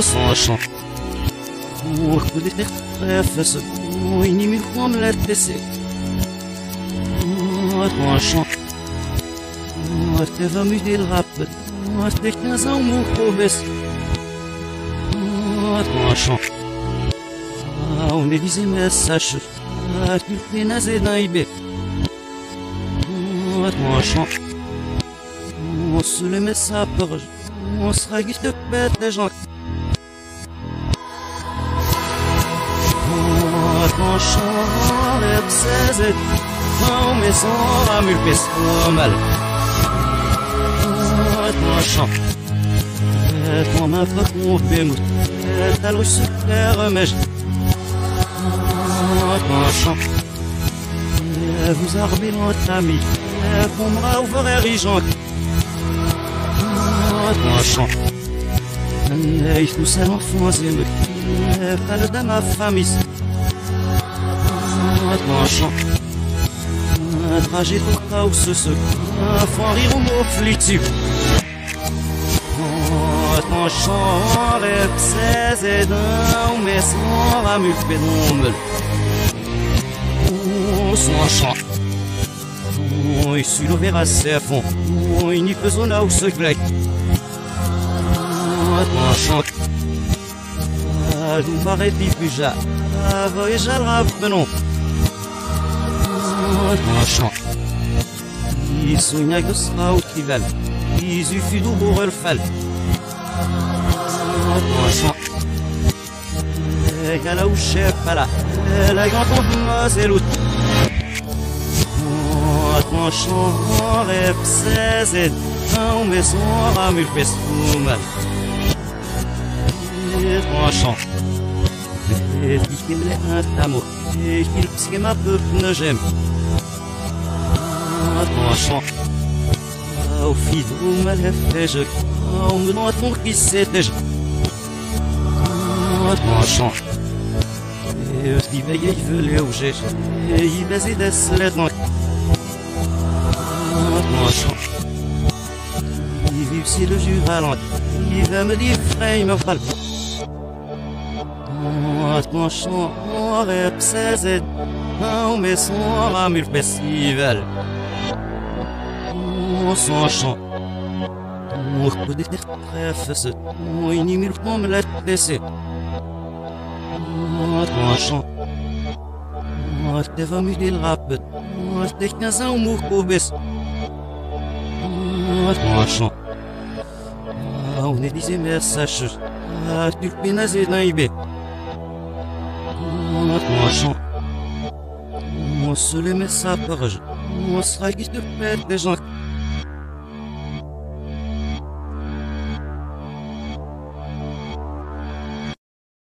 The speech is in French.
tranchant. Oh, que les trèfles, oh, inimigo comme la tessé. Tranchant. Te va muder le rap. Oh, te 15 ans, mon pauvesse. Oh, tranchant. Ah, on est visé message. Ah, tu fais nazer dans. Oh, tranchant. On se le met ça pour on sera guide de les gens. Oh, tranchant, les psaises, non, mais sans ramule, mais mal. Oh, tranchant. Et trompé, mousse. Et t'as le super, mais je. Oh, tranchant. Et vous armez notre ami. Et pour moi, ouvrir les gens. muss noch vorsehen, falle de ma famille. Tranchant. Trajet pas où ce se. Faut rire au mot flitu. Tranchant, rep 16 et d'un, mais sans ramu pédomble. Tranchant. Oi, si lo verrà se a fond. Oi, ni pesona o seu black. Tranchant. Du paraît plus já. Voyager le non. Tranchant. Il sonha que sera chef, là. La grande c'est l'autre. tranchant, rep 16 et não me sora me pesuma. Tranchant. Et qui me un amour. Et qu'il psque ma peu Tranchant. Au fidou me l'a fait je. On me mon qui c'était je. Tranchant. Et ce qui veille, il veut le ouger. Et il baisait des sleds tranchant. Il vit si le jus ralenti. Il va me dire, frère, il me fera le tranchant, oh, rep 16 et non, mais son ramule festival. Oh, son que des trèfles, n'y mille fois me l'a laissé. Oh, tranchant. Oh, te va muder le rap. Oh, te 15 ans. Ah, on est disait message. Ah, tu fais nazer dans eBay. Ah, tranchant. On se le met ça par On sera qui te fait des gens.